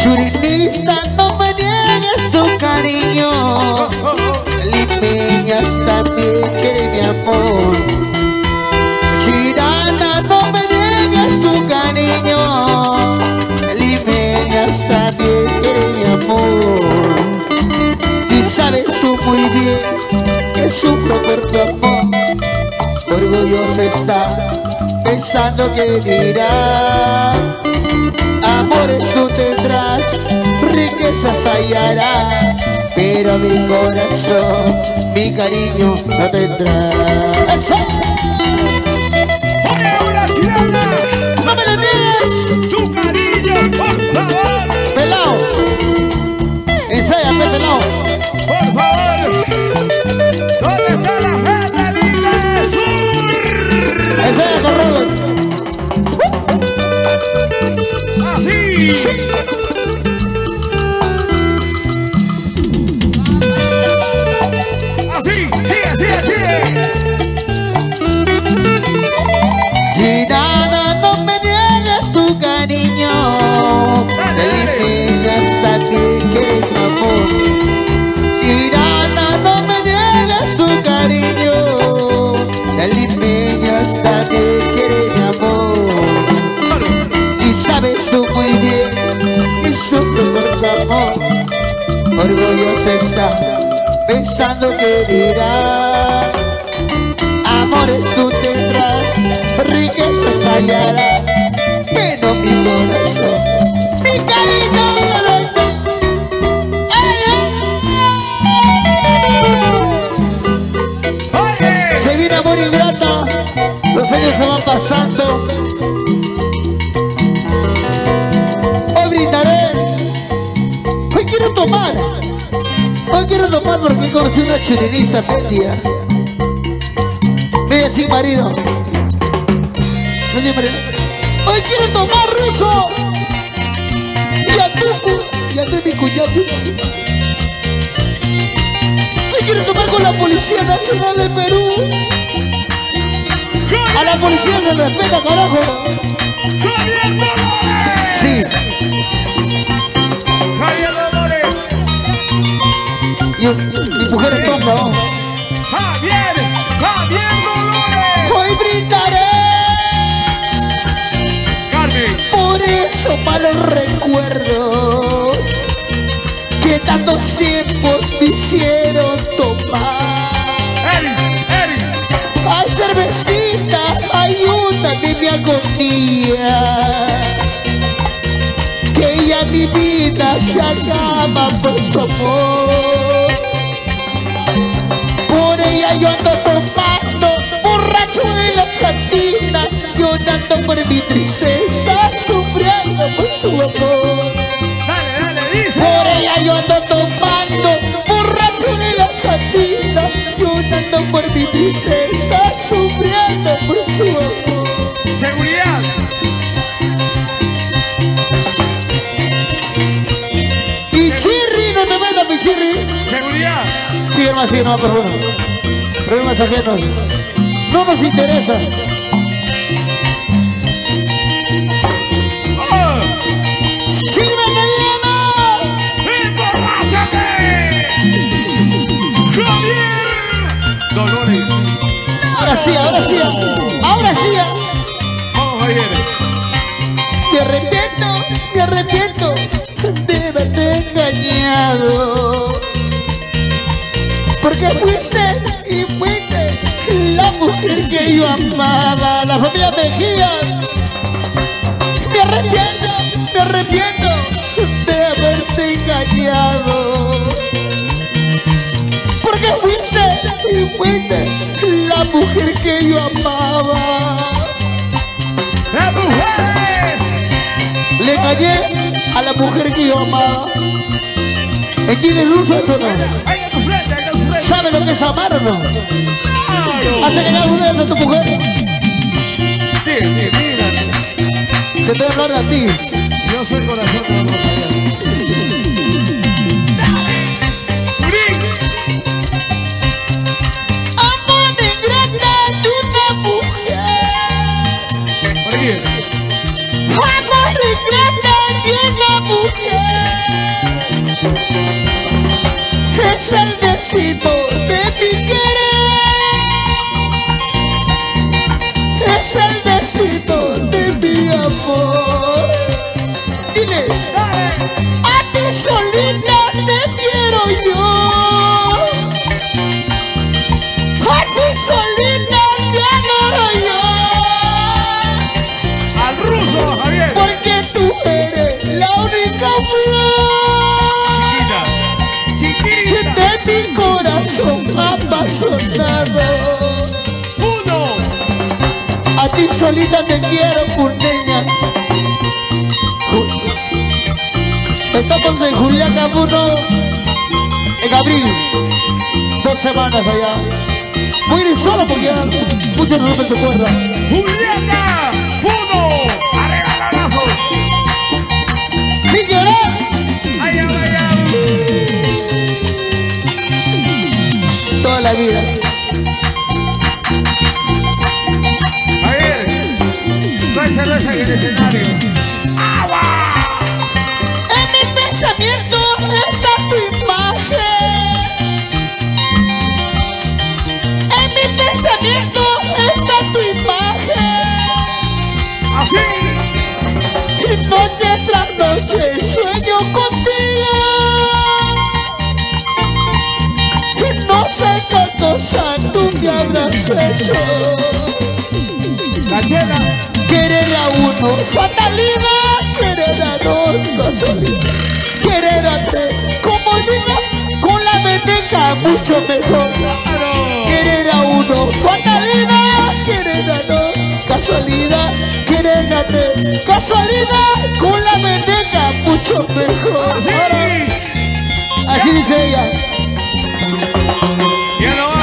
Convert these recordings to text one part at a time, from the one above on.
Churinista, no me niegues tu cariño. Limeñas también quiere mi amor. Chirana, no me niegues tu cariño. Limeñas también quiere mi amor. Si sabes tú muy bien que sufro por tu amor, orgullosa está pensando que dirá. Amores tú tendrás, riquezas hallarás, pero mi corazón, mi cariño no tendrá. ¡Eso! Girana, no me niegues tu cariño. Felipeñas también que mi amor. Girana, no me niegues tu cariño. Felipeñas también quiere mi amor. Si sabes tú muy bien que sufro por tu amor, orgullosa está pensando que dirá. Pero mi corazón, mi cariño. Ay. Se viene amor ingrata, los años se van pasando. Hoy brindaré, hoy quiero tomar, hoy quiero tomar porque conocí una chilenista media. Media sin marido. Marido. Hoy quiero tomar ruso. Y a tu, y a tu mi cuñado. Hoy quiero tomar con la Policía Nacional de Perú. A la policía se respeta, carajo. Sí, ¡Javier Dolores! y, mi mujer por eso malos recuerdos que tanto tiempo me hicieron tomar. Ay, cervecita, ayúdame mi agonía. Que ya mi vida se acaba por su amor. Por ella yo ando tomando, borracho en las cantinas, llorando por mi tristeza, Sí, hermano, sí, no, perdón. Problemas ajenos. No nos interesa. Dolores. Ahora sí, ahora sí. Ahora sí. Vamos, Javier. Me arrepiento, me arrepiento de haberte engañado. Fuiste y fuiste la mujer que yo amaba, la familia Mejía. Me arrepiento, me arrepiento de haberte engañado. Porque fuiste y fuiste la mujer que yo amaba. ¡Las mujeres! Le engañé a la mujer que yo amaba. ¿En quién es ruso eso no? Frente! ¿Sabe lo que es amar o no? ¿Has engañado alguna vez a tu mujer? Sí, sí, mira. Te estoy hablando a ti. Yo soy corazón de amor. Solita te quiero, Puneña. Estamos en Julián Camuno en abril. Dos semanas allá. Voy a ir solo porque muchos. Cerveza en el escenario. ¡Agua! En mi pensamiento está tu imagen. En mi pensamiento está tu imagen. Así. Y noche tras noche sueño contigo. Y no sé qué cosa tú me habrás hecho. La chela. Querer a uno, fatalidad. Querer a dos, casualidad. Querer a tres. Con la meteca mucho mejor. Querer a uno, fatalidad. Querer a dos, casualidad. Querer a tres, casualidad. Con la meteca mucho mejor. Así. Así dice ella.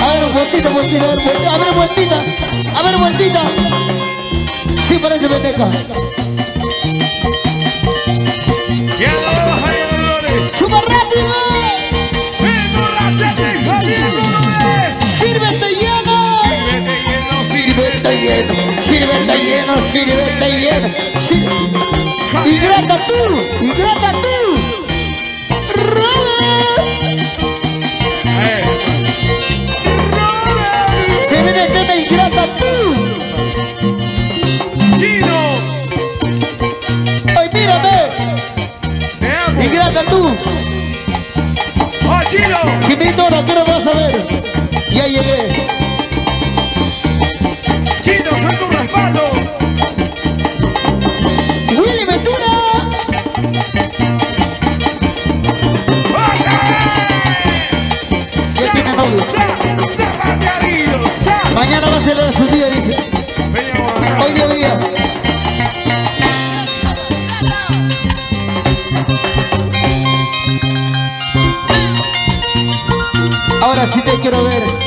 A ver, vueltita, vueltita, a ver, vueltita, a ver, vueltita. A ver, vueltita. Sí, parece Dolores. ¡Chupa rápido! Dolores. ¡Sírvete lleno! Vete lleno, Sírvete lleno, sírvete lleno, sírvete lleno. Hidrata tú, hidrata tú. Chino. Jimito, no quiero vas a ver. Ya llegué. Chino, soy tu respaldo. Willy Ventura. Mañana va a ser su día, dice. Vamos acá. Hoy día quiero ver.